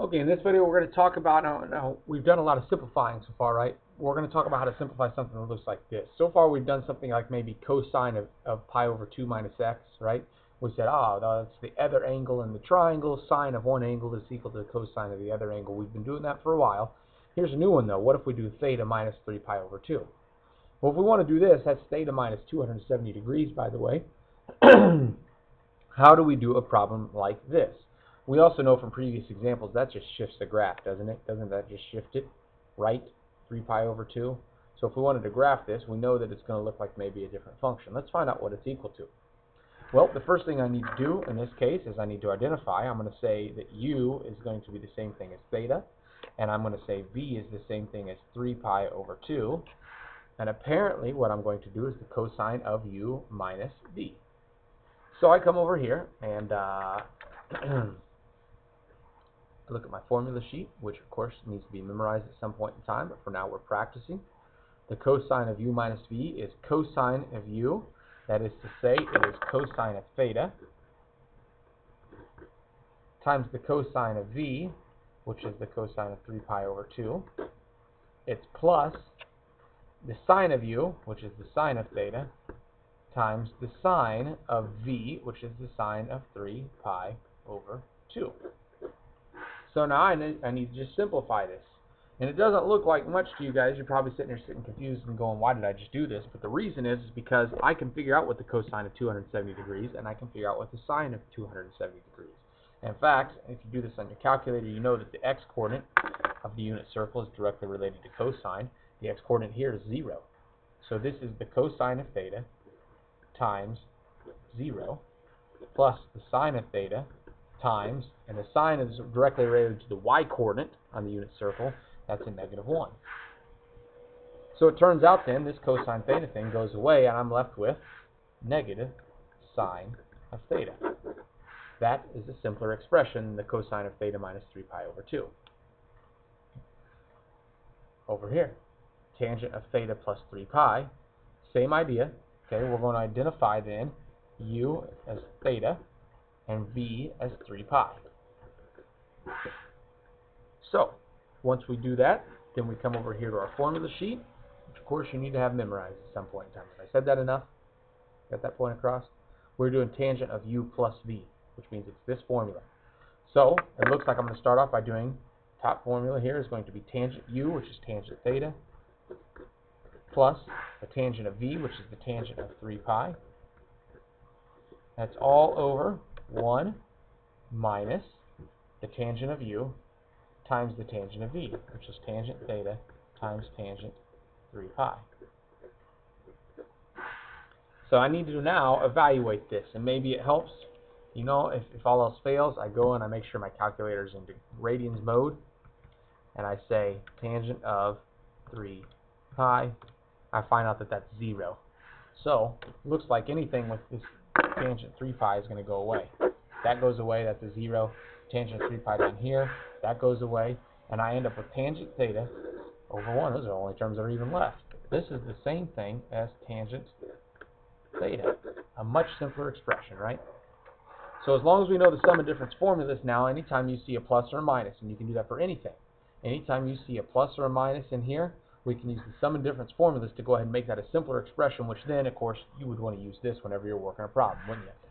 Okay, in this video we're going to talk about, now, now we've done a lot of simplifying so far, right? We're going to talk about how to simplify something that looks like this. So far we've done something like maybe cosine of, of pi over 2 minus x, right? We said, ah, oh, that's the other angle in the triangle. Sine of one angle is equal to the cosine of the other angle. We've been doing that for a while. Here's a new one though. What if we do theta minus 3 pi over 2? Well, if we want to do this, that's theta minus 270 degrees, by the way. how do we do a problem like this? We also know from previous examples that just shifts the graph, doesn't it? Doesn't that just shift it right? 3 pi over 2. So if we wanted to graph this, we know that it's going to look like maybe a different function. Let's find out what it's equal to. Well, the first thing I need to do in this case is I need to identify. I'm going to say that u is going to be the same thing as theta, and I'm going to say v is the same thing as 3 pi over 2. And apparently what I'm going to do is the cosine of u minus v. So I come over here and uh, look at my formula sheet, which of course needs to be memorized at some point in time, but for now we're practicing. The cosine of u minus v is cosine of u, that is to say it is cosine of theta, times the cosine of v, which is the cosine of 3 pi over 2. It's plus the sine of u, which is the sine of theta, times the sine of v, which is the sine of 3 pi over 2. So now I need, I need to just simplify this. And it doesn't look like much to you guys. You're probably sitting there sitting confused and going, why did I just do this? But the reason is, is because I can figure out what the cosine of 270 degrees and I can figure out what the sine of 270 degrees. in fact, if you do this on your calculator, you know that the x-coordinate of the unit circle is directly related to cosine. The x-coordinate here is 0. So this is the cosine of theta times 0 plus the sine of theta times, and the sine is directly related to the y-coordinate on the unit circle, that's a negative 1. So it turns out then this cosine theta thing goes away and I'm left with negative sine of theta. That is a simpler expression the cosine of theta minus 3 pi over 2. Over here, tangent of theta plus 3 pi, same idea. Okay, we're going to identify then u as theta and v as 3 pi. So, once we do that, then we come over here to our formula sheet, which of course you need to have memorized at some point in time. Have I said that enough? Got that point across? We're doing tangent of u plus v, which means it's this formula. So, it looks like I'm going to start off by doing, top formula here is going to be tangent u, which is tangent theta, plus the tangent of v, which is the tangent of 3 pi. That's all over 1 minus the tangent of u times the tangent of v, which is tangent theta times tangent 3 pi. So I need to now evaluate this, and maybe it helps. You know, if, if all else fails, I go and I make sure my calculator is in radians mode, and I say tangent of 3 pi. I find out that that's 0. So, looks like anything with this tangent 3 pi is going to go away. That goes away, that's a 0. Tangent 3 pi down here, that goes away. And I end up with tangent theta over 1. Those are the only terms that are even left. This is the same thing as tangent theta. A much simpler expression, right? So as long as we know the sum and difference formulas now, anytime you see a plus or a minus, and you can do that for anything, anytime you see a plus or a minus in here, we can use the sum and difference formulas to go ahead and make that a simpler expression, which then, of course, you would want to use this whenever you're working a problem, wouldn't you?